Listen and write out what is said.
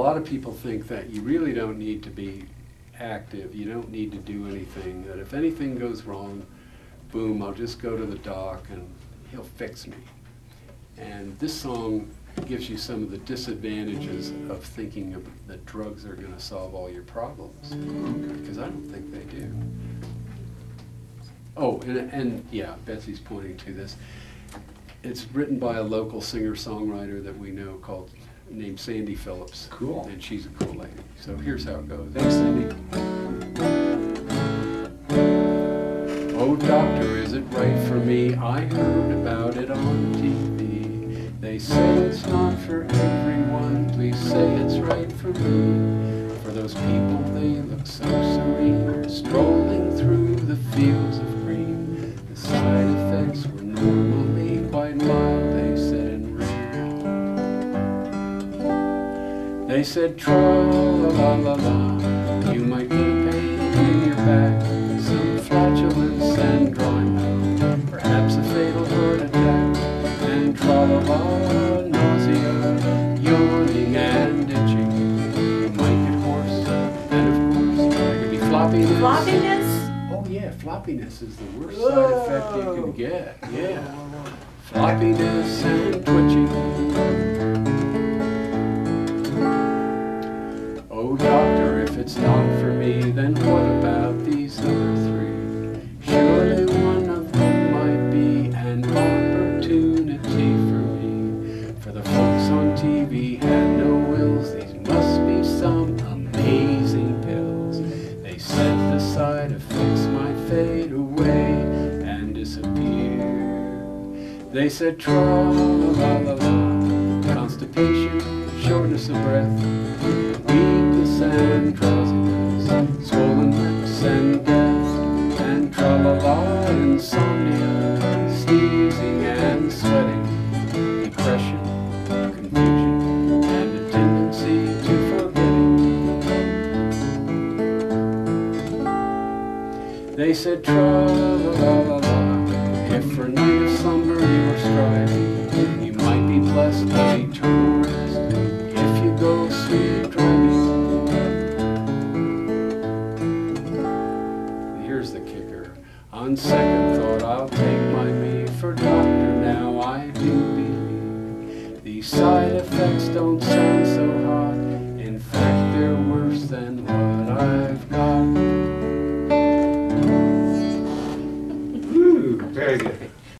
lot of people think that you really don't need to be active, you don't need to do anything, that if anything goes wrong, boom, I'll just go to the doc and he'll fix me. And this song gives you some of the disadvantages of thinking of, that drugs are going to solve all your problems, because I don't think they do. Oh, and, and yeah, Betsy's pointing to this. It's written by a local singer-songwriter that we know called, named Sandy Phillips. Cool. And she's a cool lady. So here's how it goes. Thanks, Sandy. Oh, doctor, is it right for me? I heard about it on TV. They say it's not for everyone. Please say it's right for me. For those people, they look so serene, strolling through the fields of green. The side effects were normally They said, tra la la la, you might get pain in your back, some flatulence and drawing perhaps a fatal heart attack, and tra la la, nausea, yawning and itching. You might get hoarse, and of course, there could be floppiness. Floppiness? Oh yeah, floppiness is the worst side effect you can get. Yeah, floppiness and twitching. They said tra la la la, constipation, shortness of breath, weakness and drowsiness, swollen lips and death, and tra la la, insomnia, sneezing and sweating, depression, confusion, and a tendency to forgetting. They said tra for night of slumber you are striving, you might be blessed with eternal rest if you go sleep driving. Here's the kicker. On second thought, I'll take my leave. For doctor, now I do believe these side effects don't sound so